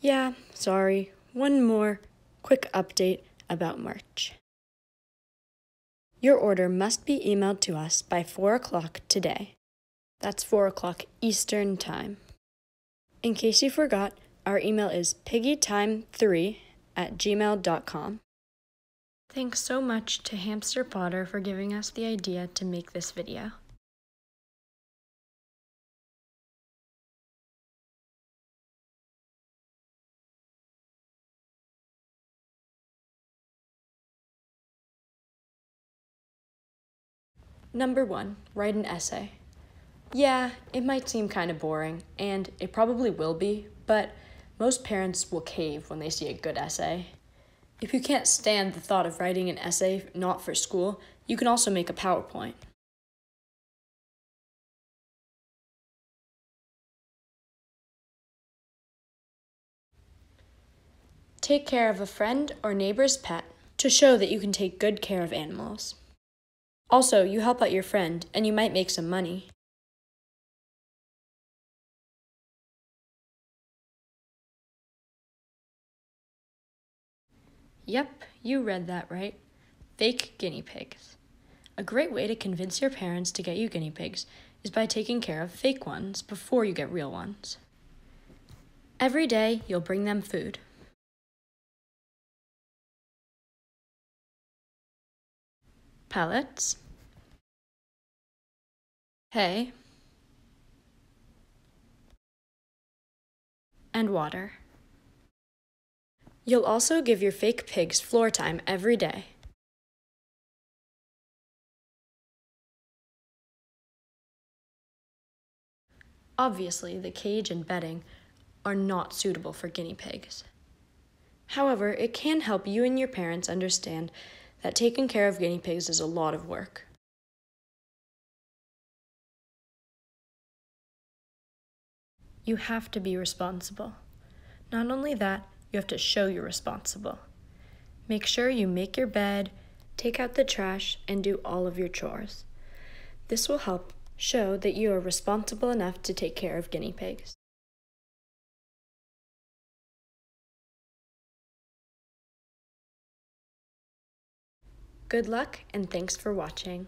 Yeah, sorry. One more quick update about March. Your order must be emailed to us by 4 o'clock today. That's 4 o'clock Eastern Time. In case you forgot, our email is piggietime3 at gmail.com. Thanks so much to Hamster Potter for giving us the idea to make this video. Number one, write an essay. Yeah, it might seem kind of boring, and it probably will be, but most parents will cave when they see a good essay. If you can't stand the thought of writing an essay not for school, you can also make a PowerPoint. Take care of a friend or neighbor's pet to show that you can take good care of animals. Also, you help out your friend and you might make some money. Yep, you read that right. Fake guinea pigs. A great way to convince your parents to get you guinea pigs is by taking care of fake ones before you get real ones. Every day, you'll bring them food. Pellets. Hay. And water. You'll also give your fake pigs floor time every day. Obviously, the cage and bedding are not suitable for guinea pigs. However, it can help you and your parents understand that taking care of guinea pigs is a lot of work. You have to be responsible. Not only that, you have to show you're responsible. Make sure you make your bed, take out the trash, and do all of your chores. This will help show that you are responsible enough to take care of guinea pigs. Good luck and thanks for watching.